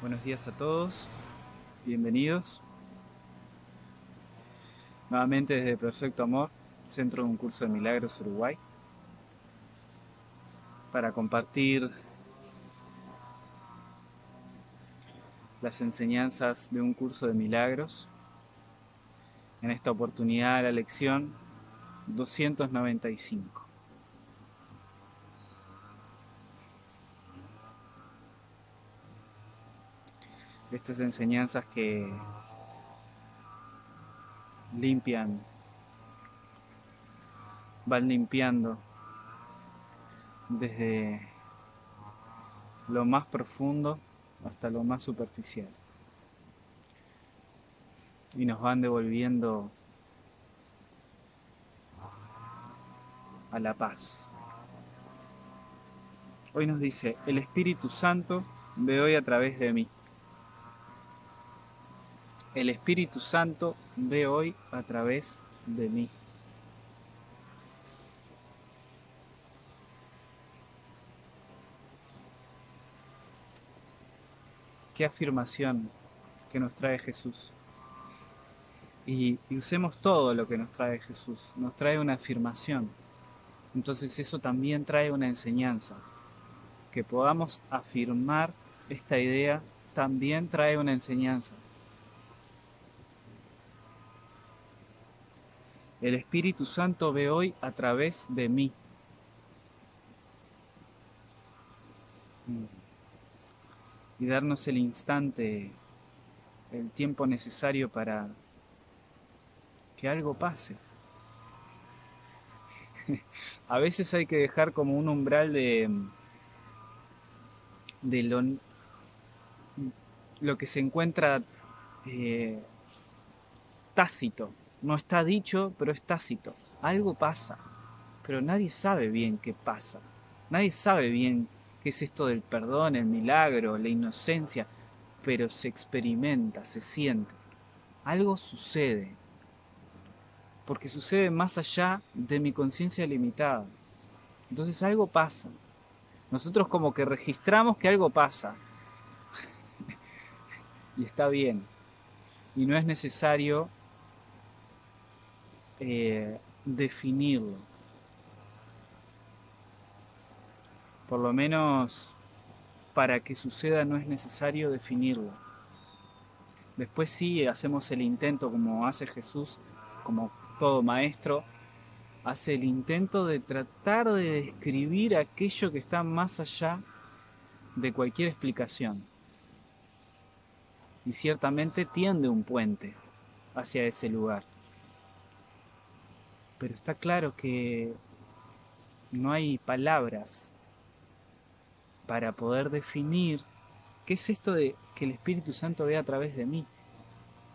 Buenos días a todos, bienvenidos. Nuevamente desde Perfecto Amor, Centro de un Curso de Milagros Uruguay, para compartir las enseñanzas de un curso de milagros. En esta oportunidad la lección 295. Estas enseñanzas que limpian, van limpiando desde lo más profundo hasta lo más superficial. Y nos van devolviendo a la paz. Hoy nos dice, el Espíritu Santo ve hoy a través de mí. El Espíritu Santo ve hoy a través de mí. Qué afirmación que nos trae Jesús. Y, usemos todo lo que nos trae Jesús. Nos trae una afirmación. Entonces eso también trae una enseñanza. Que podamos afirmar esta idea también trae una enseñanza. El Espíritu Santo ve hoy a través de mí. Y darnos el instante, el tiempo necesario para que algo pase. A veces hay que dejar como un umbral de, de lo, lo que se encuentra eh, tácito, no está dicho, pero es tácito. Algo pasa, pero nadie sabe bien qué pasa. Nadie sabe bien qué es esto del perdón, el milagro, la inocencia, pero se experimenta, se siente. Algo sucede, porque sucede más allá de mi conciencia limitada. Entonces algo pasa. Nosotros como que registramos que algo pasa. y está bien. Y no es necesario eh, definirlo. Por lo menos para que suceda no es necesario definirlo. Después sí hacemos el intento como hace Jesús, como todo maestro, hace el intento de tratar de describir aquello que está más allá de cualquier explicación. Y ciertamente tiende un puente hacia ese lugar pero está claro que no hay palabras para poder definir qué es esto de que el Espíritu Santo vea a través de mí.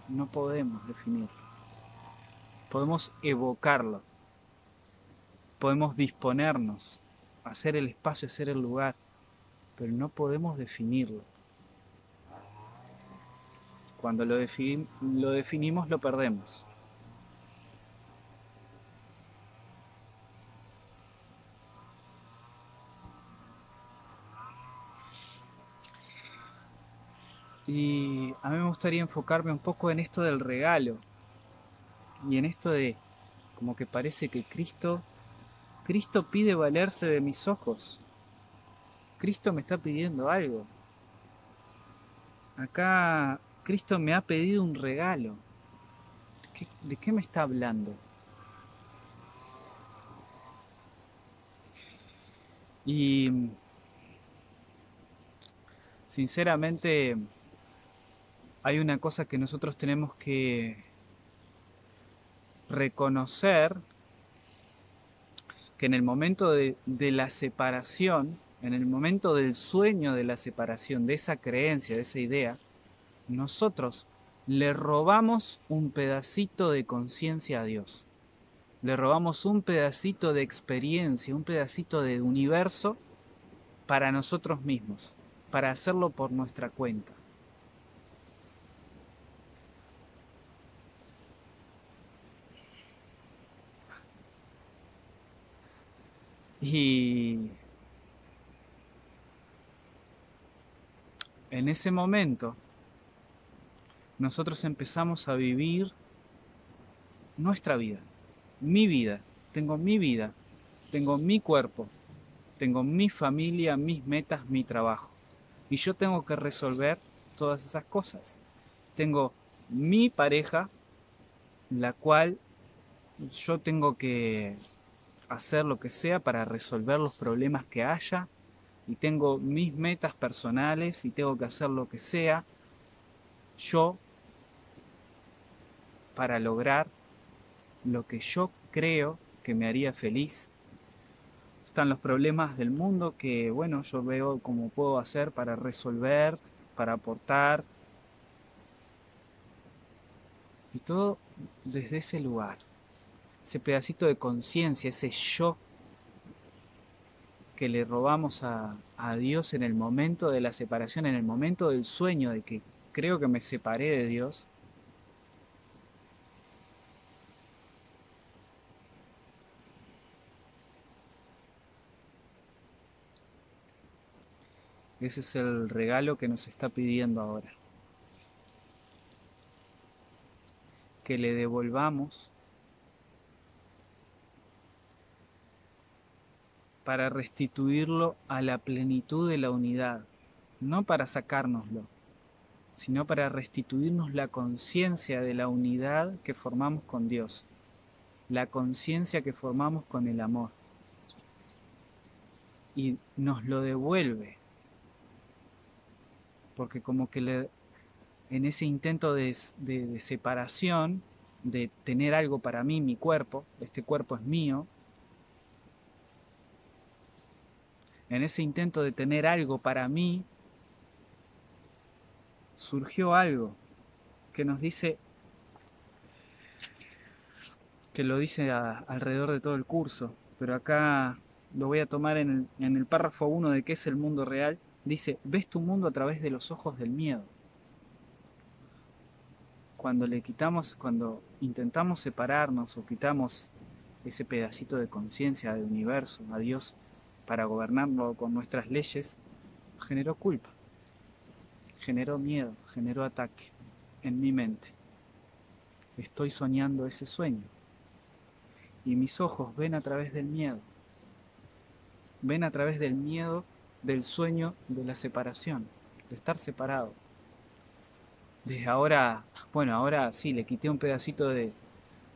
No podemos definirlo. Podemos evocarlo. Podemos disponernos, hacer el espacio, hacer el lugar, pero no podemos definirlo. Cuando lo, lo definimos lo perdemos. Y a mí me gustaría enfocarme un poco en esto del regalo y en esto de como que parece que Cristo Cristo pide valerse de mis ojos. Cristo me está pidiendo algo. Acá Cristo me ha pedido un regalo. ¿De qué, me está hablando? Y sinceramente hay una cosa que nosotros tenemos que reconocer, que en el momento de, la separación, en el momento del sueño de la separación, de esa creencia, de esa idea, nosotros le robamos un pedacito de conciencia a Dios. Le robamos un pedacito de experiencia, un pedacito de universo para nosotros mismos, para hacerlo por nuestra cuenta. Y en ese momento nosotros empezamos a vivir nuestra vida, mi vida, tengo mi vida, tengo mi cuerpo, tengo mi familia, mis metas, mi trabajo. Y yo tengo que resolver todas esas cosas. Tengo mi pareja, la cual yo tengo que hacer lo que sea para resolver los problemas que haya. Y tengo mis metas personales y tengo que hacer lo que sea yo para lograr lo que yo creo que me haría feliz. Están los problemas del mundo que, bueno, yo veo cómo puedo hacer para resolver, para aportar. Y todo desde ese lugar, ese pedacito de conciencia, ese yo que le robamos a, a, Dios en el momento de la separación, en el momento del sueño de que creo que me separé de Dios, Ese es el regalo que nos está pidiendo ahora. Que le devolvamos para restituirlo a la plenitud de la unidad, no para sacárnoslo, sino para restituirnos la conciencia de la unidad que formamos con Dios, la conciencia que formamos con el amor. Y nos lo devuelve porque como que le, en ese intento de, de, separación, de tener algo para mí, mi cuerpo, este cuerpo es mío, en ese intento de tener algo para mí, surgió algo que nos dice, que lo dice alrededor de todo el curso, pero acá lo voy a tomar en el, en el párrafo 1 de qué es el mundo real Dice, ves tu mundo a través de los ojos del miedo. Cuando le quitamos, cuando intentamos separarnos o quitamos ese pedacito de conciencia del universo a Dios para gobernarlo con nuestras leyes, generó culpa, generó miedo, generó ataque en mi mente. Estoy soñando ese sueño y mis ojos ven a través del miedo. Ven a través del miedo del sueño de la separación, de estar separado. Desde ahora, bueno, ahora sí, le quité un pedacito de,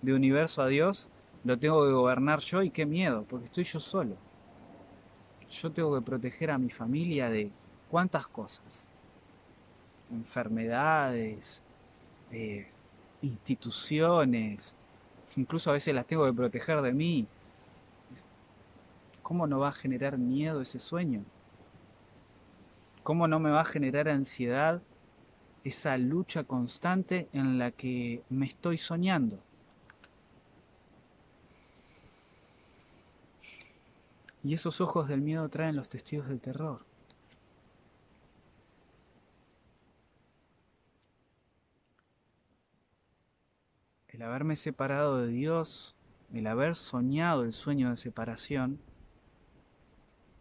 de universo a Dios, lo tengo que gobernar yo y qué miedo, porque estoy yo solo. Yo tengo que proteger a mi familia de cuántas cosas. Enfermedades, eh, instituciones, incluso a veces las tengo que proteger de mí. ¿Cómo no va a generar miedo ese sueño? ¿Cómo no me va a generar ansiedad esa lucha constante en la que me estoy soñando? Y esos ojos del miedo traen los testigos del terror. El haberme separado de Dios, el haber soñado el sueño de separación,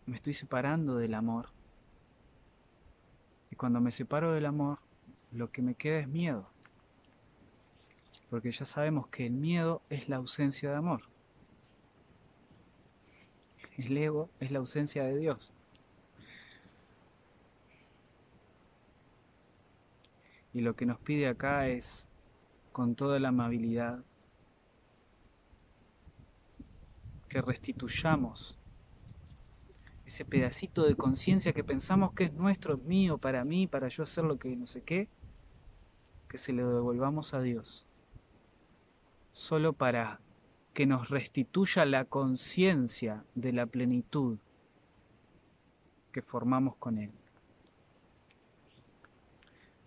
me estoy separando del amor cuando me separo del amor, lo que me queda es miedo. Porque ya sabemos que el miedo es la ausencia de amor. El ego es la ausencia de Dios. Y lo que nos pide acá es, con toda la amabilidad, que restituyamos ese pedacito de conciencia que pensamos que es nuestro, mío, para mí, para yo hacer lo que no sé qué, que se lo devolvamos a Dios. Solo para que nos restituya la conciencia de la plenitud que formamos con Él.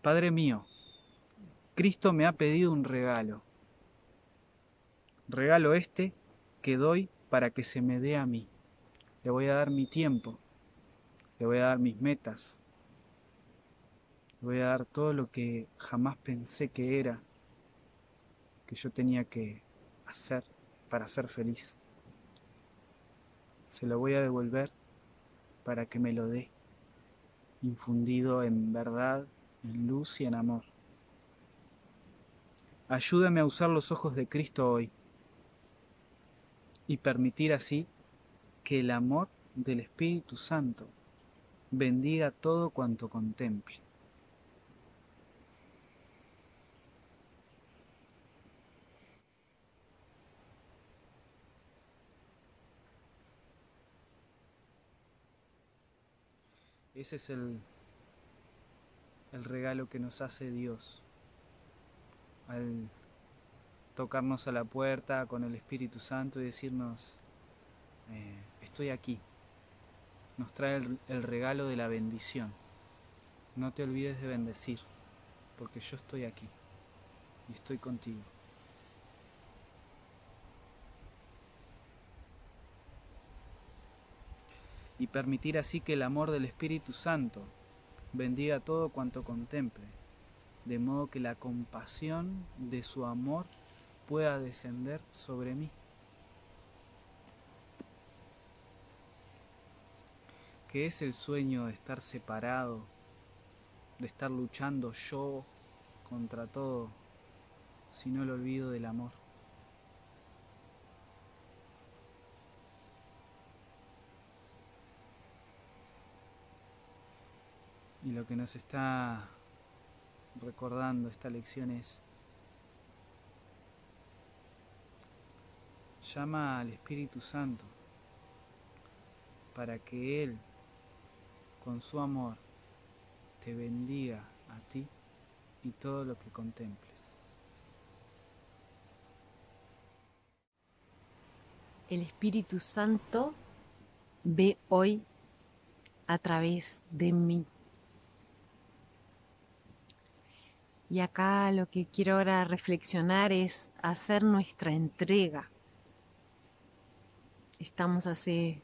Padre mío, Cristo me ha pedido un regalo. Regalo este que doy para que se me dé a mí. Le voy a dar mi tiempo, le voy a dar mis metas, le voy a dar todo lo que jamás pensé que era, que yo tenía que hacer para ser feliz. Se lo voy a devolver para que me lo dé, infundido en verdad, en luz y en amor. Ayúdame a usar los ojos de Cristo hoy y permitir así que el amor del Espíritu Santo bendiga todo cuanto contemple. Ese es el, el regalo que nos hace Dios al tocarnos a la puerta con el Espíritu Santo y decirnos, eh, estoy aquí. Nos trae el, el regalo de la bendición. No te olvides de bendecir, porque yo estoy aquí y estoy contigo. Y permitir así que el amor del Espíritu Santo bendiga todo cuanto contemple, de modo que la compasión de su amor pueda descender sobre mí. que es el sueño de estar separado, de estar luchando yo contra todo, sino el olvido del amor. Y lo que nos está recordando esta lección es, llama al Espíritu Santo para que Él, con su amor, te bendiga a ti y todo lo que contemples. El Espíritu Santo ve hoy a través de mí. Y acá lo que quiero ahora reflexionar es hacer nuestra entrega. Estamos hace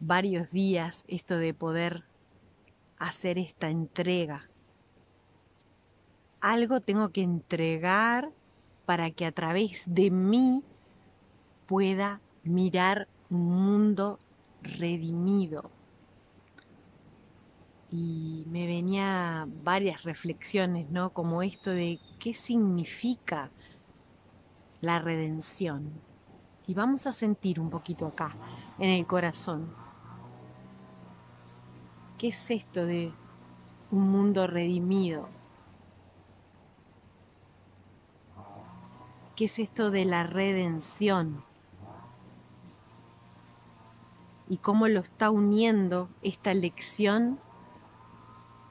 varios días esto de poder hacer esta entrega. Algo tengo que entregar para que a través de mí pueda mirar un mundo redimido y me venía varias reflexiones, ¿no? Como esto de qué significa la redención. Y vamos a sentir un poquito acá, en el corazón. ¿Qué es esto de un mundo redimido? ¿Qué es esto de la redención? Y cómo lo está uniendo esta lección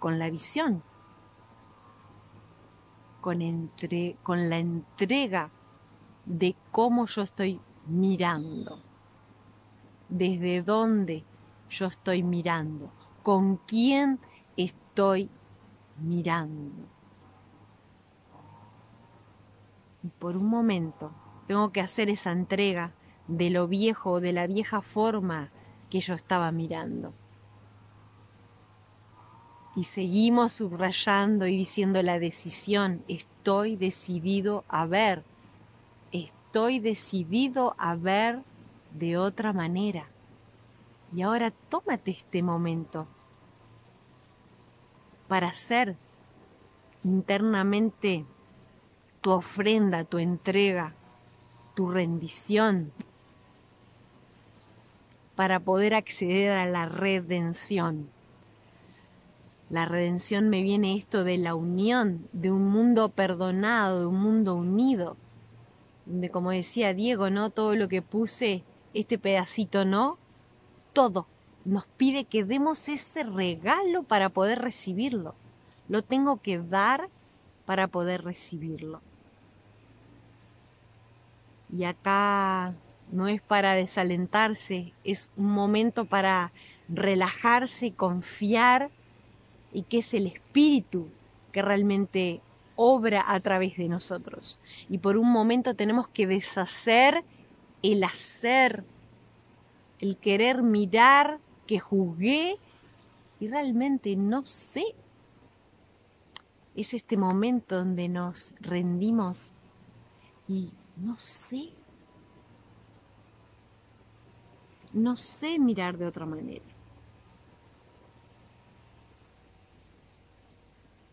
con la visión, con, entre, con la entrega de cómo yo estoy mirando, desde dónde yo estoy mirando, con quién estoy mirando. Y por un momento tengo que hacer esa entrega de lo viejo, de la vieja forma que yo estaba mirando y seguimos subrayando y diciendo la decisión, estoy decidido a ver, estoy decidido a ver de otra manera. Y ahora tómate este momento para hacer internamente tu ofrenda, tu entrega, tu rendición, para poder acceder a la redención. La redención me viene esto de la unión, de un mundo perdonado, de un mundo unido. De como decía Diego, ¿no? Todo lo que puse, este pedacito no, todo nos pide que demos ese regalo para poder recibirlo. Lo tengo que dar para poder recibirlo. Y acá no es para desalentarse, es un momento para relajarse, confiar y que es el Espíritu que realmente obra a través de nosotros. Y por un momento tenemos que deshacer el hacer, el querer mirar que juzgué y realmente no sé. Es este momento donde nos rendimos y no sé. No sé mirar de otra manera.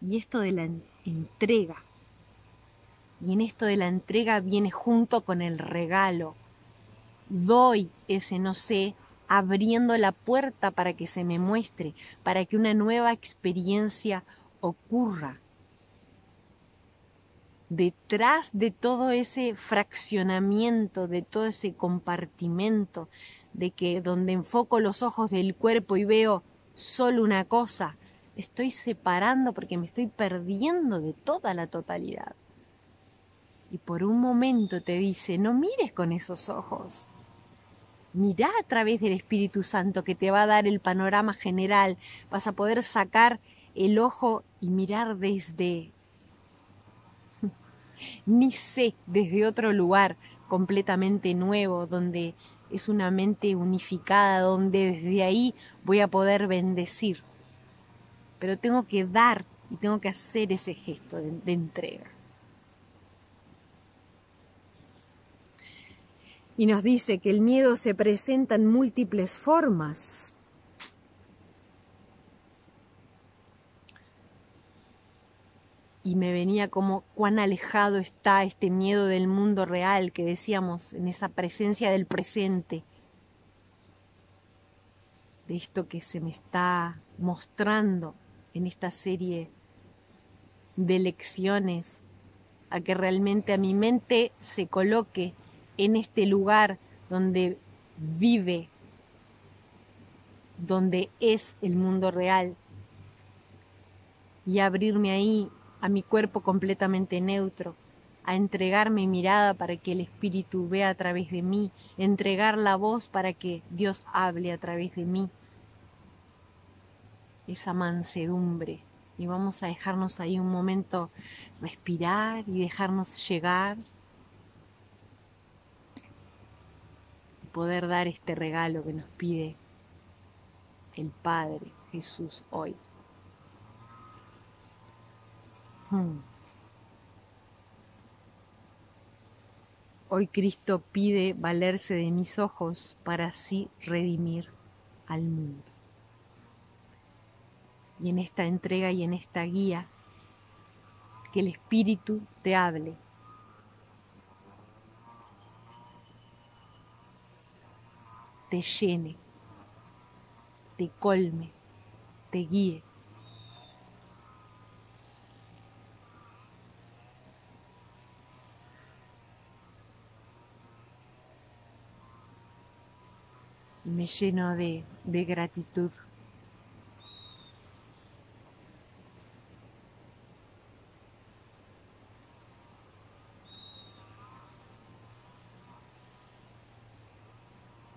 Y esto de la entrega. Y en esto de la entrega viene junto con el regalo. Doy ese no sé, abriendo la puerta para que se me muestre, para que una nueva experiencia ocurra. Detrás de todo ese fraccionamiento, de todo ese compartimento, de que donde enfoco los ojos del cuerpo y veo solo una cosa, estoy separando porque me estoy perdiendo de toda la totalidad. Y por un momento te dice, no mires con esos ojos. Mirá a través del Espíritu Santo que te va a dar el panorama general. Vas a poder sacar el ojo y mirar desde, ni sé, desde otro lugar completamente nuevo, donde es una mente unificada, donde desde ahí voy a poder bendecir. Pero tengo que dar y tengo que hacer ese gesto de, entrega. Y nos dice que el miedo se presenta en múltiples formas. y me venía como cuán alejado está este miedo del mundo real que decíamos en esa presencia del presente, de esto que se me está mostrando en esta serie de lecciones, a que realmente a mi mente se coloque en este lugar donde vive, donde es el mundo real, y abrirme ahí a mi cuerpo completamente neutro, a entregar mi mirada para que el Espíritu vea a través de mí, entregar la voz para que Dios hable a través de mí. Esa mansedumbre. Y vamos a dejarnos ahí un momento respirar y dejarnos llegar. Y poder dar este regalo que nos pide el Padre Jesús hoy. Hmm. Hoy Cristo pide valerse de mis ojos para así redimir al mundo. Y en esta entrega y en esta guía, que el Espíritu te hable. te llene, te colme, te guíe me lleno de, gratitud.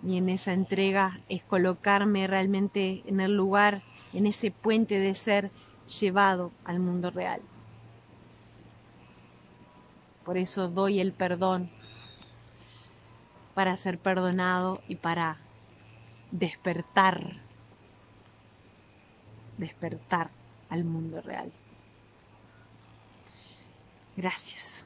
Y en esa entrega es colocarme realmente en el lugar, en ese puente de ser llevado al mundo real. Por eso doy el perdón para ser perdonado y para despertar, despertar al mundo real. Gracias.